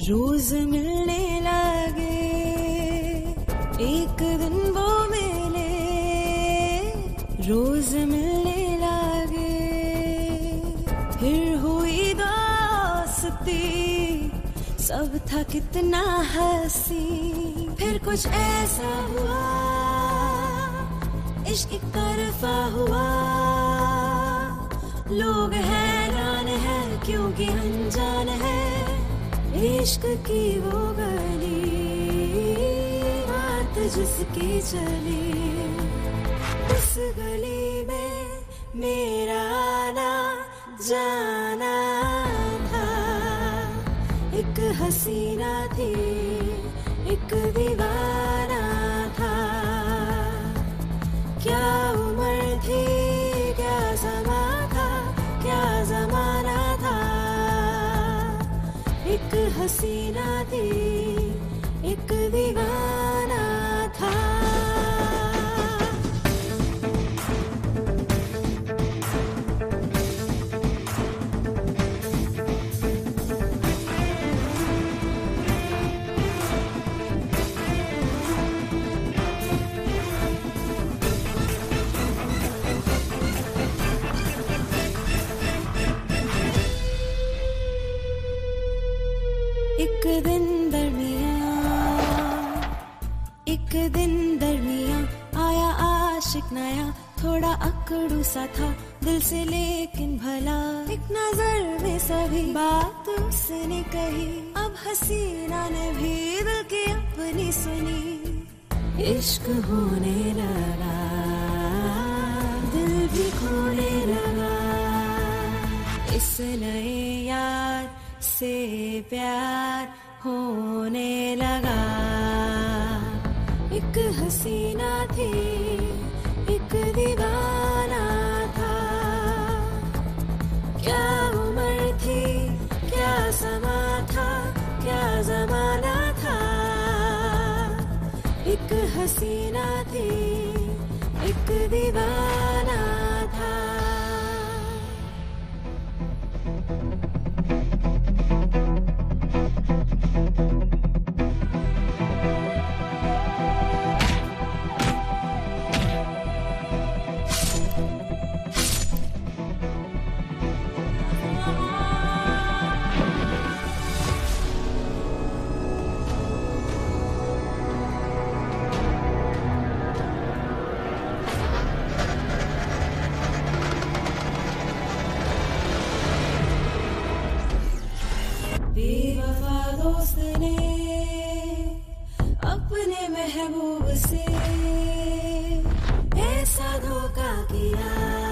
रोज मिलने लगे, एक दिन वो मेरे रोज मिलने लगे, फिर हुई दोस्ती, सब था कितना हँसी। फिर कुछ ऐसा हुआ, इश्क तरफा हुआ। लोग हैरान है, क्योंकि अनजान है इश्क की वो गली बात जिसकी चली। उस गली में मेरा आना जाना था। एक हसीना थी, एक दीवाना एक हसीना थी एक दीवाना था। एक दिन दरमिया एक दिन दरमिया आया आशिक नया, थोड़ा अकड़ू सा था, दिल से लेकिन भला। एक नज़र में सभी बात उसने कही, अब हसीना ने भी दिल की अपनी सुनी। इश्क होने लगा, दिल भी खोने लगा, इस नए यार से प्यार होने लगा। एक हसीना थी, एक दीवाना था। क्या उम्र थी, क्या समा था, क्या जमाना था। एक हसीना थी, एक दीवाना था। बेवफा दोस्त ने अपने महबूब से ऐसा धोखा किया।